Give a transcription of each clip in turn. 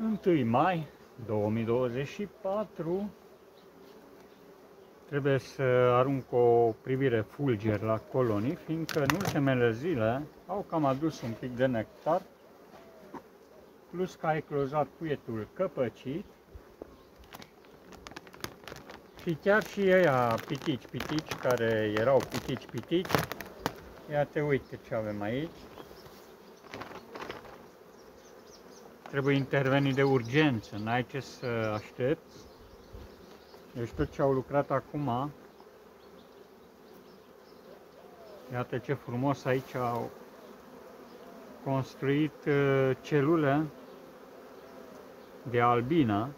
1 mai 2024 trebuie să arunc o privire fulger la colonii, fiindcă în ultimele zile au cam adus un pic de nectar, plus că a eclozat puietul căpăcit. Și chiar și ăia pitici, pitici, care erau pitici, pitici, ia te uite ce avem aici, trebuie intervenit de urgență, n-ai ce să aștepți. Deci tot ce au lucrat acum, iată ce frumos aici au construit uh, celule de albină.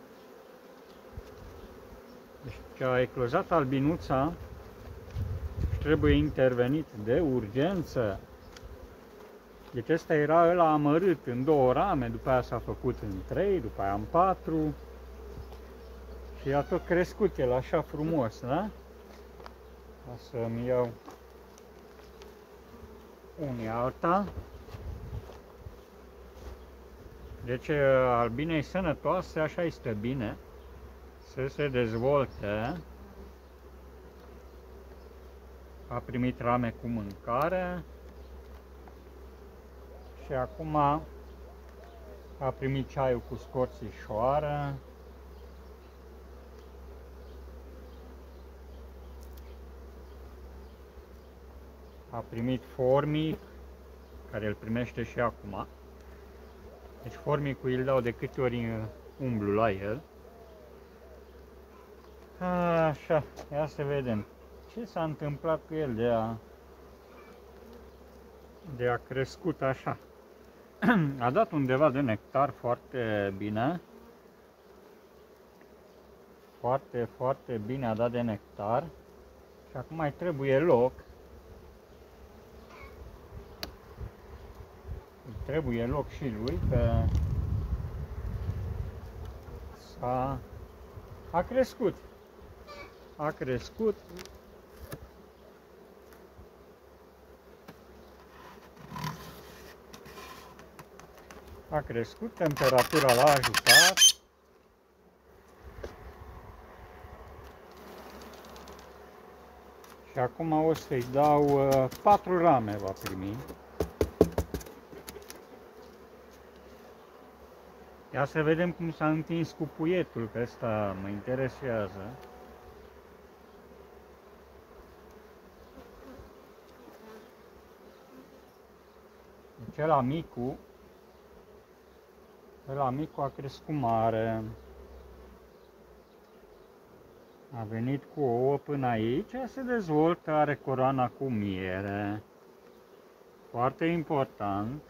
Deci ce a eclozat albinuța și trebuie intervenit de urgență deci ăsta era ăla amărât în două rame, după aia s-a făcut în trei, după aia în patru. Și a tot crescut el așa frumos, da? O să-mi iau unii alta. Deci albinei sănătoase, așa este bine să se dezvolte. A primit rame cu mâncare, și acum a primit ceaiul cu scorțișoară. A primit formic, care îl primește și acum. Deci formicul îl dau de câte ori umblu la el. Așa, ia să vedem ce s-a întâmplat cu el de a, de a crescut așa. A dat undeva de nectar foarte bine. Foarte, foarte bine a dat de nectar. Și acum mai trebuie loc. Îi trebuie loc și lui că s-a a crescut. A crescut a crescut, temperatura l-a ajutat. Și acum o să-i dau uh, 4 rame va primi. Ia să vedem cum s-a întins cu puietul, că ăsta mă interesează. Deci la micu la micul a crescut mare. A venit cu ouă până aici, se dezvoltă, are coroana cu miere. Foarte important.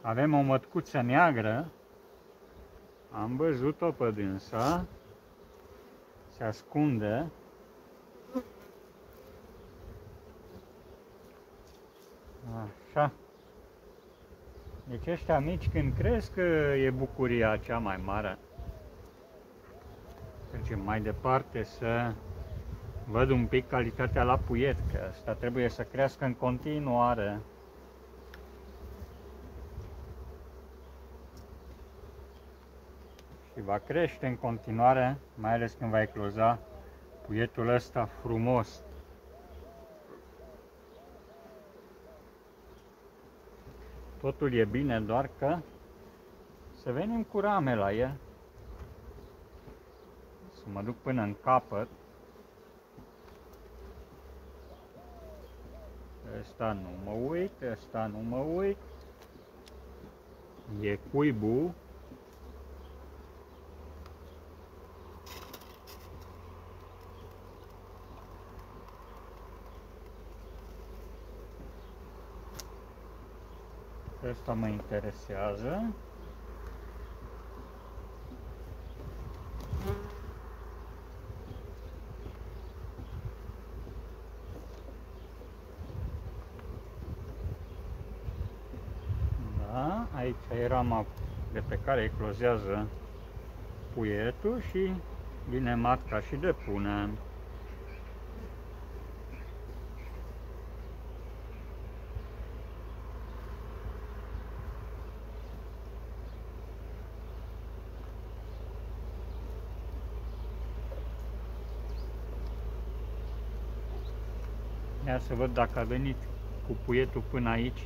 Avem o mătcuță neagră. Am văzut-o pe dânsa. Se ascunde. Așa. Deci ăștia mici când cresc e bucuria cea mai mare. Mergem mai departe să văd un pic calitatea la puiet, că asta trebuie să crească în continuare. Și va crește în continuare, mai ales când va ecloza puietul ăsta frumos. Totul e bine, doar că să venim cu rame la el. Să mă duc până în capăt. Ăsta nu mă uit, ăsta nu mă uit. E cuibul Asta mă interesează. Da, aici e rama de pe care eclozează puietul și vine matca și depune. Ia să văd dacă a venit cu puietul până aici.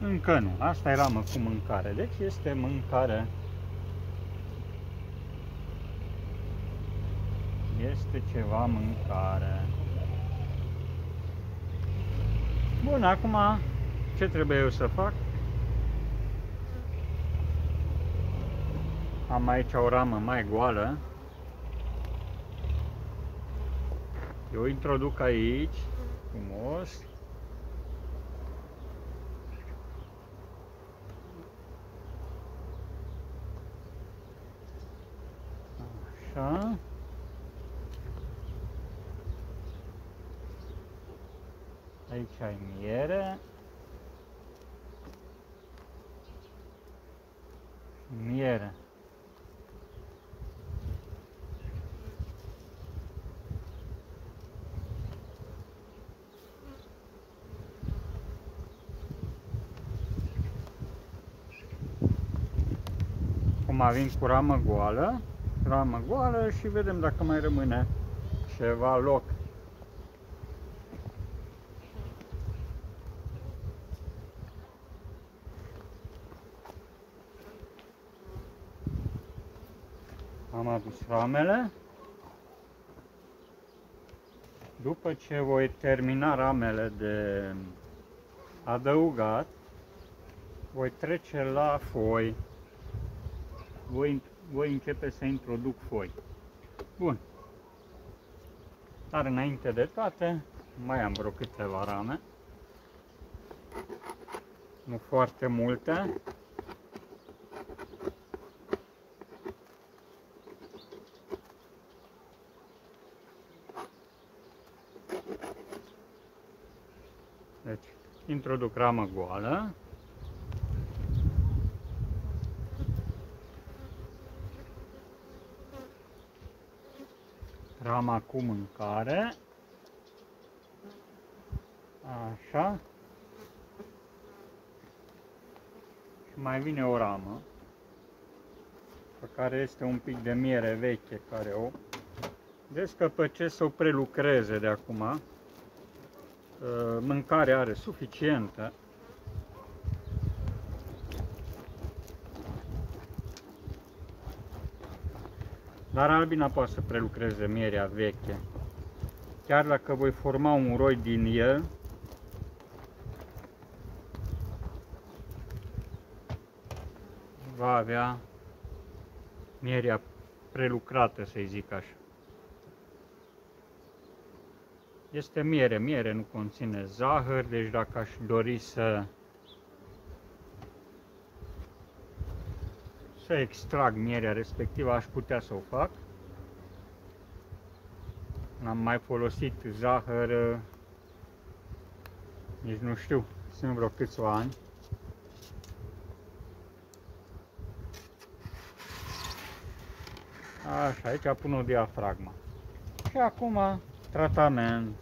Încă nu. Asta era mă cu mâncare. Deci este mâncare. Este ceva mâncare. Bun, acum ce trebuie eu să fac? Am aici o ramă mai goală. Eu introduc aici, frumos. Așa. Aici ai miere. Miere. Acum vin cu ramă goală, ramă goală și vedem dacă mai rămâne ceva loc. Am adus ramele. După ce voi termina ramele de adăugat, voi trece la foi. Voi, voi începe să introduc foi. Bun. Dar înainte de toate, mai am vreo câteva rame. Nu foarte multe. Deci, introduc ramă goală. Rama cu mâncare. Așa. Și mai vine o ramă pe care este un pic de miere veche care o descăpăcesc să o prelucreze de acum Uh, mâncare are suficientă. Dar albina poate să prelucreze mierea veche. Chiar dacă voi forma un roi din el, va avea mierea prelucrată, să zic așa. Este miere, miere nu conține zahăr, deci dacă aș dori să să extrag mierea respectivă, aș putea să o fac. Am mai folosit zahăr, nici nu știu, sunt vreo câțiva ani. Așa, aici pun o diafragmă. Și acum tratament.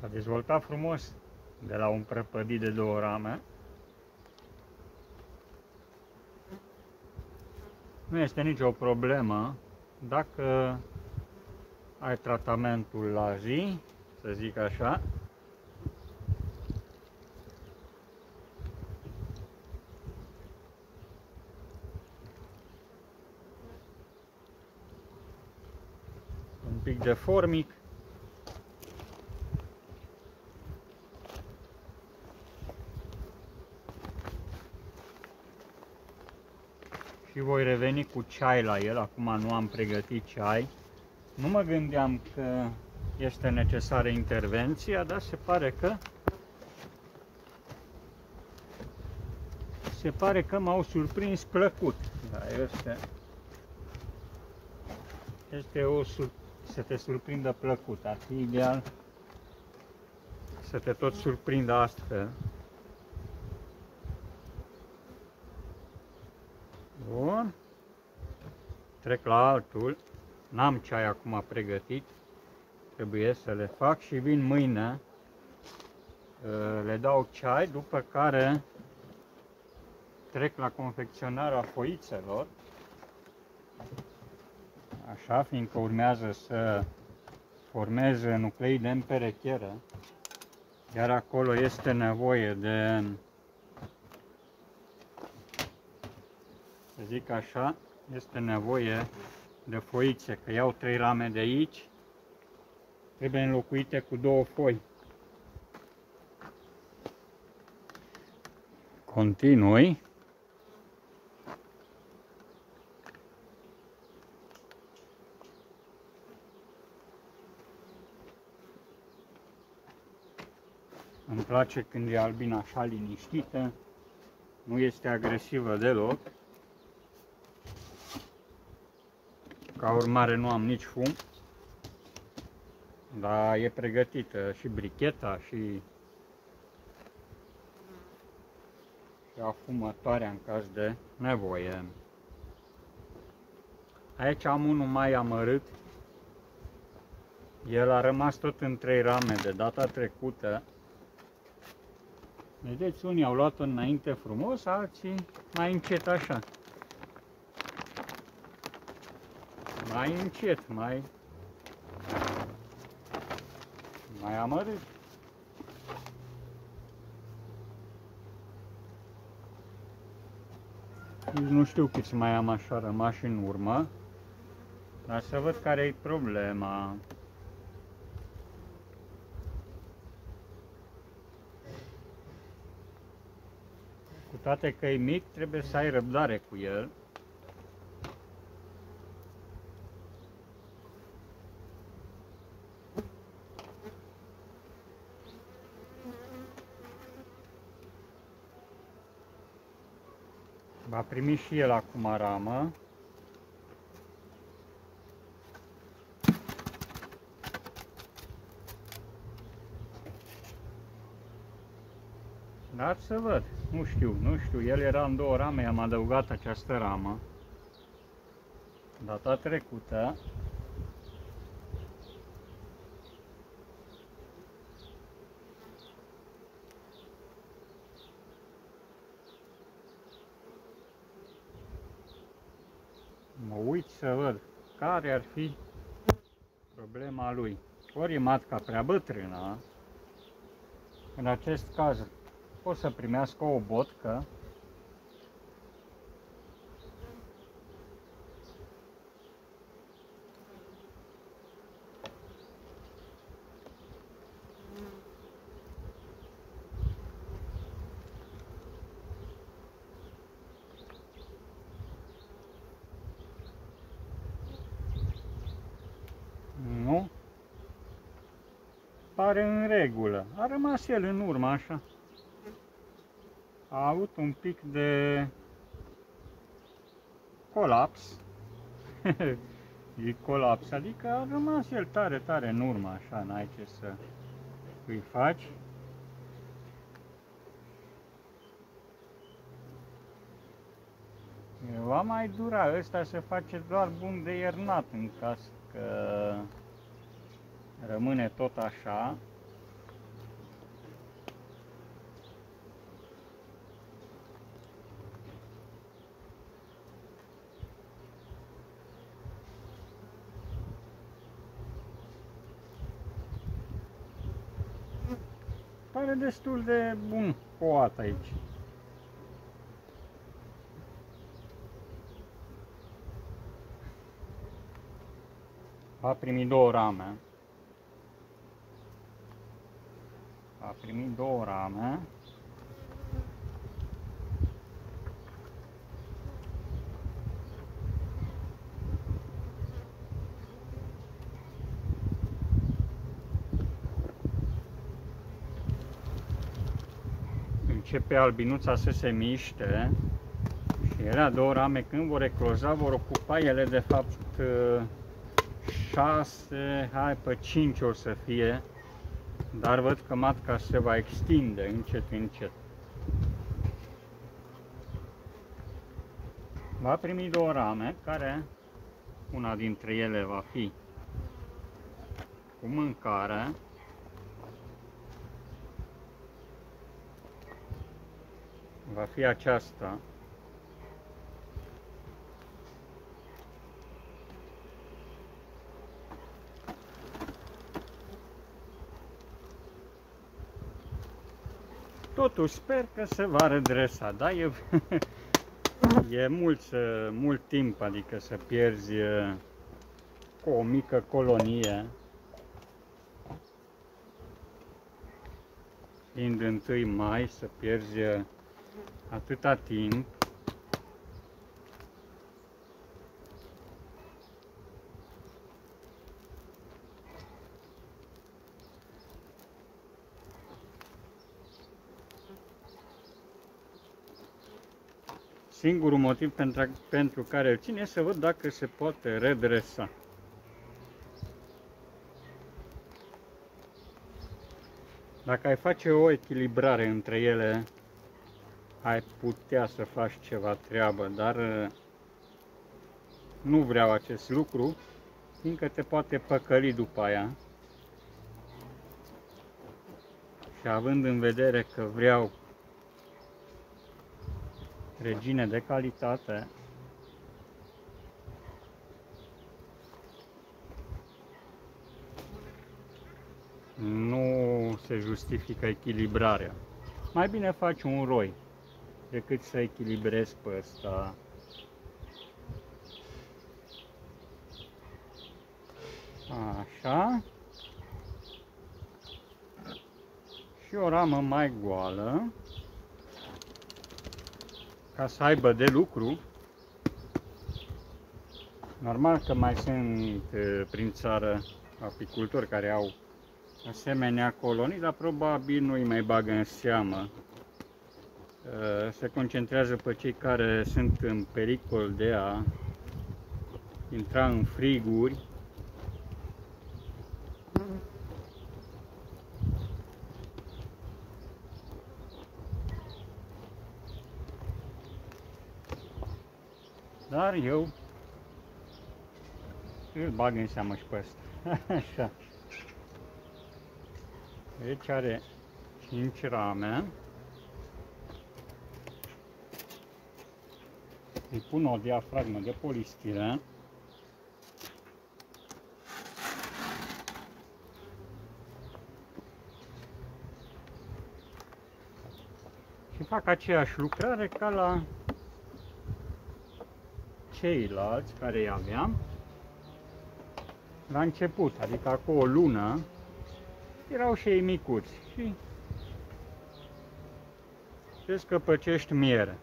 S-a dezvoltat frumos de la un prăpădit de două rame. Nu este nicio problemă dacă ai tratamentul la zi, să zic așa, un pic de formic și voi reveni cu ceai la el. Acum nu am pregătit ceai. Nu mă gândeam că este necesară intervenția, dar se pare că se pare că m-au surprins plăcut. Da, este este o să te surprindă plăcut. Ar fi ideal să te tot surprindă astfel. Bun. Trec la altul. N-am ceai acum pregătit. Trebuie să le fac și vin mâine. Uh, le dau ceai, după care trec la confecționarea foițelor. Așa, fiindcă urmează să formeze nuclei de împerecheră. Iar acolo este nevoie de, să zic așa, este nevoie de foițe, că iau trei rame de aici, trebuie înlocuite cu două foi. Continui. Îmi place când e albina așa liniștită, nu este agresivă deloc. Ca urmare nu am nici fum, dar e pregătită și bricheta și, și afumătoarea în caz de nevoie. Aici am unul mai amărât. El a rămas tot în trei rame de data trecută. Vedeți, unii au luat-o înainte frumos, alții mai încet așa. Mai încet, mai... Mai amărât. Nici nu știu câți mai am așa rămași în urmă, dar să văd care e problema. Cu toate că e mic, trebuie să ai răbdare cu el. Va primi și el acum ramă. Dar să văd, nu știu, nu știu, el era în două rame, am adăugat această ramă data trecută. Mă uit să văd care ar fi problema lui. Ori e matca prea bătrână, în acest caz o să primească o botcă Nu? Pare în regulă. A rămas el în urmă așa a avut un pic de colaps. e colaps, adică a rămas el tare, tare în urmă, așa, n-ai ce să îi faci. Va mai dura, ăsta se face doar bun de iernat în caz că rămâne tot așa. Pare destul de bun coat aici. A primit două rame. Primit două rame. începe albinuța să se miște și ele două rame când vor ecloza vor ocupa ele de fapt uh, 6, hai pe 5 o să fie, dar văd că matca se va extinde încet, încet. Va primi două rame, care una dintre ele va fi cu mâncare, va fi aceasta Totuși sper că se va redresa, da? E, e mult, mult timp, adică să pierzi cu o mică colonie fiind 1 mai, să pierzi atâta timp Singurul motiv pentru, pentru care îl ține să văd dacă se poate redresa. Dacă ai face o echilibrare între ele, ai putea să faci ceva treabă, dar uh, nu vreau acest lucru, fiindcă te poate păcăli după aia. Și având în vedere că vreau regine de calitate, nu se justifică echilibrarea. Mai bine faci un roi decât să echilibrezi pe ăsta. Așa. Și o ramă mai goală ca să aibă de lucru. Normal că mai sunt prin țară apicultori care au asemenea colonii, dar probabil nu îi mai bagă în seamă. Se concentrează pe cei care sunt în pericol de a intra în friguri Dar eu îl bag în seamă și pe ăsta. Așa. Deci are 5 rame. Îi pun o diafragmă de polistiren. Și fac aceeași lucrare ca la ceilalți care îi aveam la început, adică acum o lună, erau și ei micuți și se scăpăcești miere.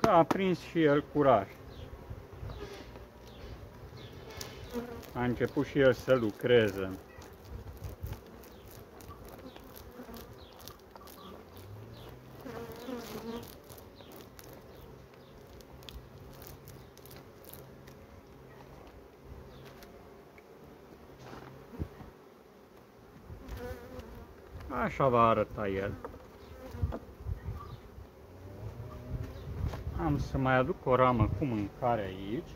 Că a prins și el curaj. A început și el să lucreze. Așa va arăta el. Am să mai aduc o ramă cu mâncare aici.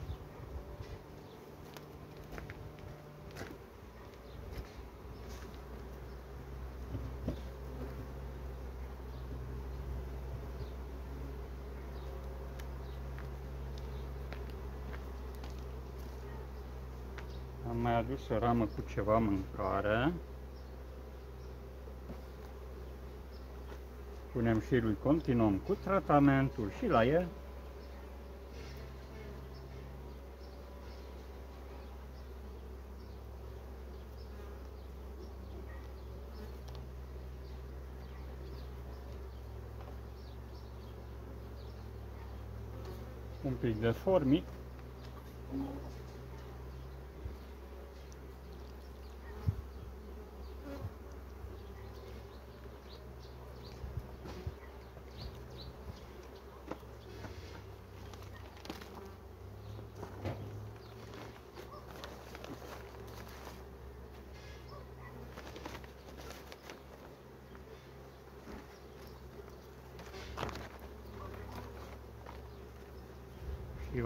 Am mai adus o ramă cu ceva mâncare. Punem șirul, continuăm cu tratamentul și la el. Un pic de formic.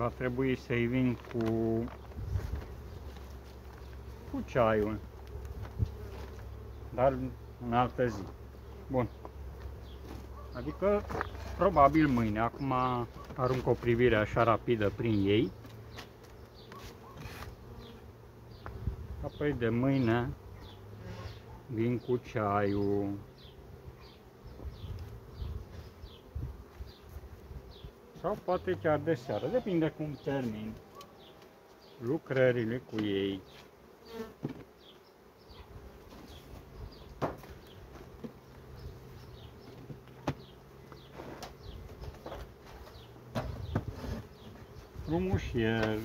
Și va trebui să-i vin cu, cu ceaiul, dar în altă zi. Bun. Adică probabil mâine. Acum arunc o privire așa rapidă prin ei. Apoi de mâine vin cu ceaiul. Sau poate chiar de seară, depinde cum termin lucrările cu ei. Frumușel.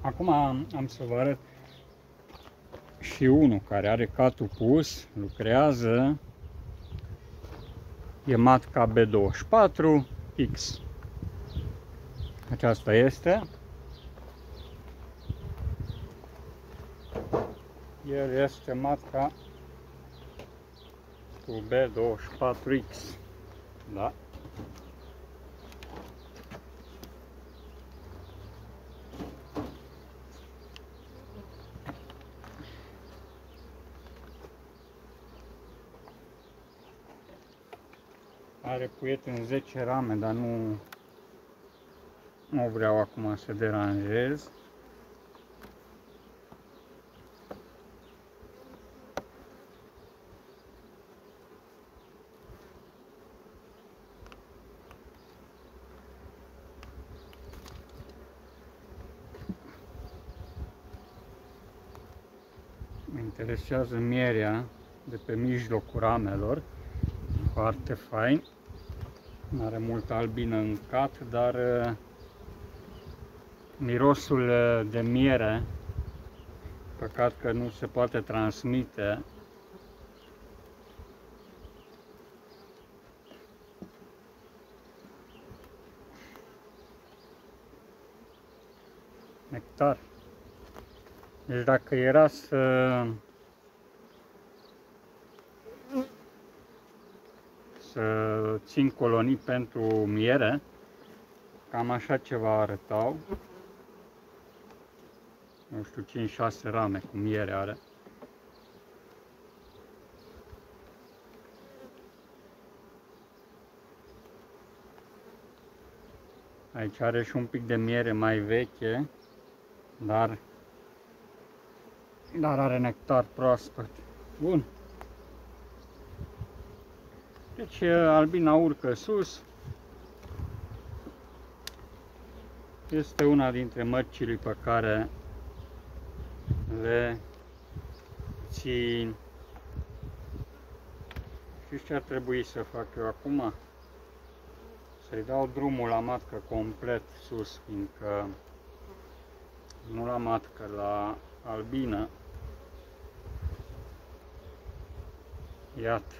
Acum am, am să vă arăt și unul care are catul pus, lucrează, e matca B24X. Aceasta este. El este matca cu B24X. Da? Are puiet în 10 rame, dar nu, nu vreau acum să deranjez. Mă interesează mierea de pe mijlocul ramelor. Foarte fain. Are multă albină în cat, dar uh, mirosul uh, de miere, păcat că nu se poate transmite, nectar. Deci dacă era să să țin colonii pentru miere. Cam așa ceva arătau. Nu știu, 5-6 rame cu miere are. Aici are și un pic de miere mai veche, dar, dar are nectar proaspăt. Bun. Deci albina urcă sus. Este una dintre mărcile pe care le țin. Și ce ar trebui să fac eu acum? Să-i dau drumul la matcă complet sus, fiindcă nu la matcă, la albină. Iată.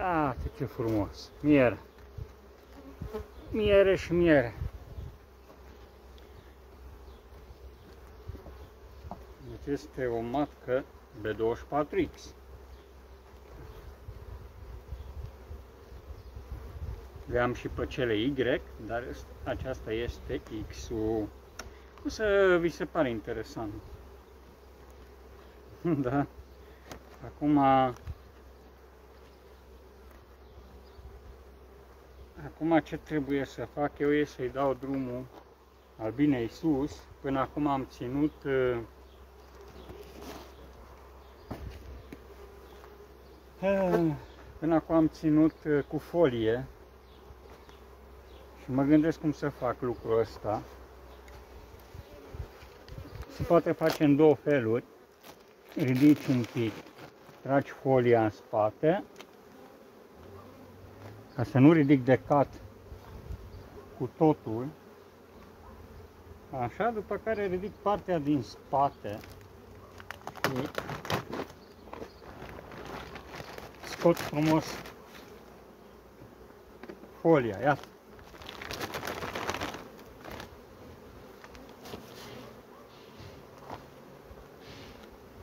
Ah, ce frumos! Miere! Miere și miere! Deci este o matcă B24X. Aveam și pe cele Y, dar aceasta este X-ul. O să vi se pare interesant. da. Acum Acum ce trebuie să fac eu e să-i dau drumul albinei sus. Până acum am ținut uh, uh, Până acum am ținut uh, cu folie și mă gândesc cum să fac lucrul ăsta. Se poate face în două feluri. Ridici un pic, tragi folia în spate ca să nu ridic de cat cu totul, așa, după care ridic partea din spate și scot frumos folia, iată.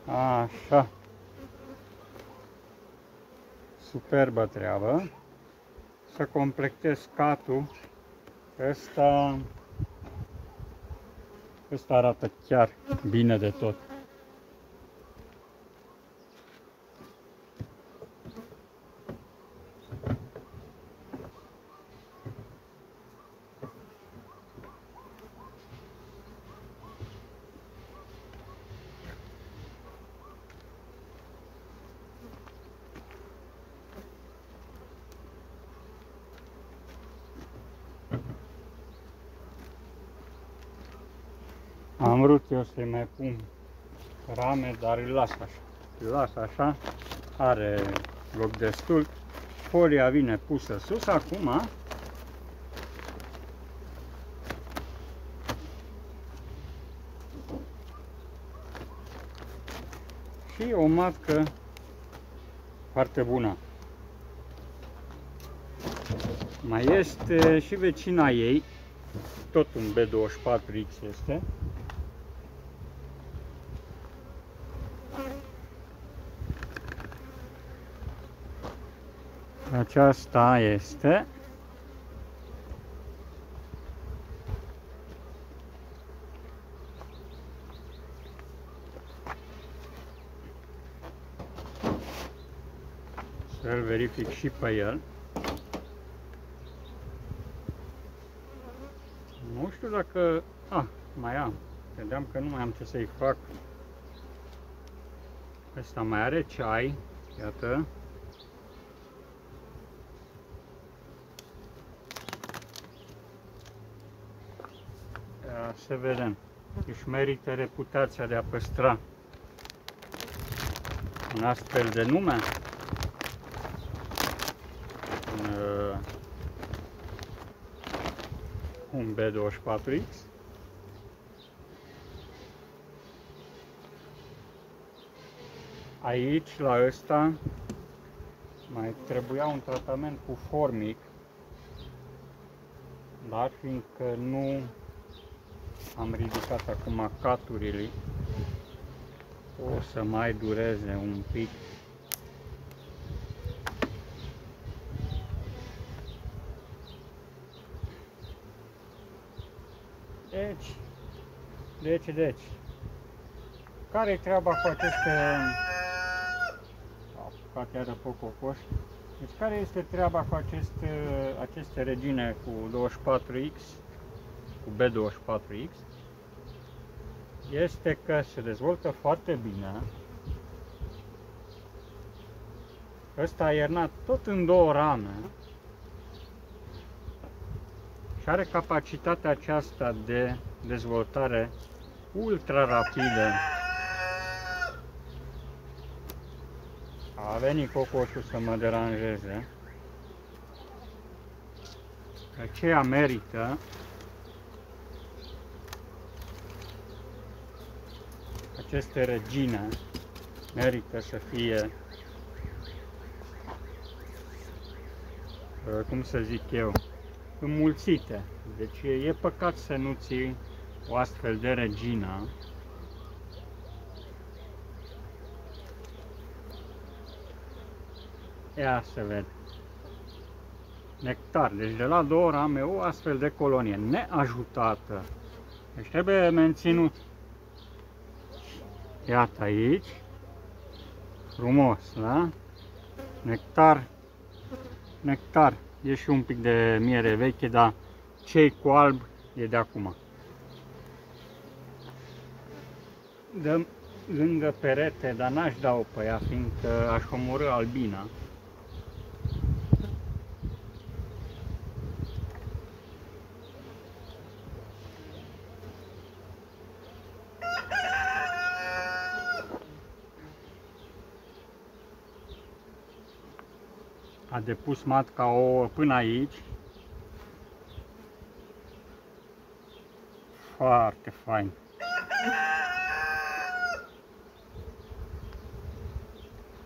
Așa. Superbă treabă să completez catul Ăsta, ăsta arată chiar bine de tot. Am vrut eu să mai pun rame, dar îl las așa. Îl las așa, are loc destul. Folia vine pusă sus acum. Și o matcă foarte bună. Mai este și vecina ei, tot un B24X este. Aceasta este să-l verific și pe el. Nu știu dacă... Ah, mai am. Credeam că nu mai am ce să-i fac. Ăsta mai are ceai. Iată. Ia să vedem. Își merită reputația de a păstra un astfel de nume. Un, uh, un B24X. Aici, la ăsta, mai trebuia un tratament cu formic, dar fiindcă nu am ridicat acum caturile, o să mai dureze un pic. Deci, deci, deci, care e treaba cu aceste apucat iară pe cocoș. Deci care este treaba cu aceste, aceste regine cu 24X, cu B24X? Este că se dezvoltă foarte bine. Ăsta a iernat tot în două rame și are capacitatea aceasta de dezvoltare ultra rapidă A venit cocoșul să mă deranjeze. Aceea merită aceste regine merită să fie uh, cum să zic eu înmulțite. Deci e păcat să nu ții o astfel de regină Ia să ved. Nectar. Deci de la două rame o astfel de colonie neajutată. Deci trebuie menținut. Iată aici. Frumos, da? Nectar. Nectar. E și un pic de miere veche, dar cei cu alb e de acum. Dăm lângă perete, dar n-aș da-o pe ea, fiindcă aș omorâ albina. A depus matca ouă până aici. Foarte fain.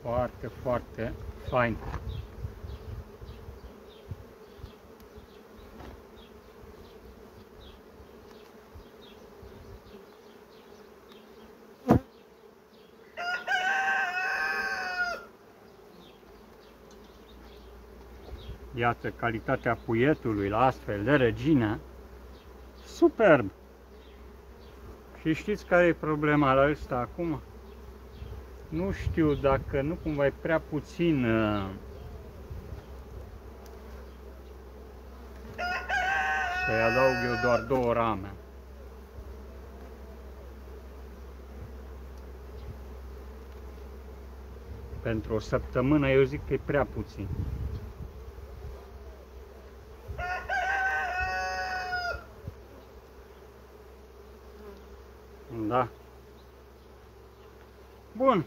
Foarte, foarte fain. Iată calitatea puietului la astfel de regină. Superb! Și știți care e problema la ăsta acum? Nu știu dacă nu cumva e prea puțin uh, să-i adaug eu doar două rame. Pentru o săptămână eu zic că e prea puțin. Da. Bun.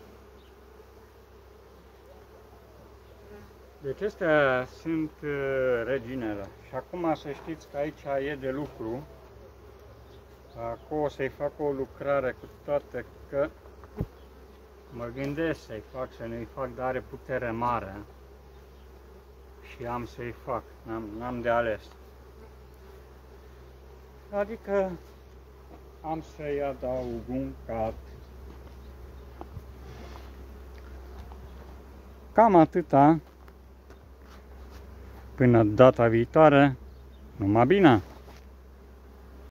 Deci astea sunt uh, reginele. Și acum să știți că aici e de lucru. Acum o să-i fac o lucrare cu toate că mă gândesc să-i fac, să nu-i fac, dar are putere mare. Și am să-i fac, n-am de ales. Adică am să-i adaug un cat. Cam atâta. Până data viitoare, numai bine!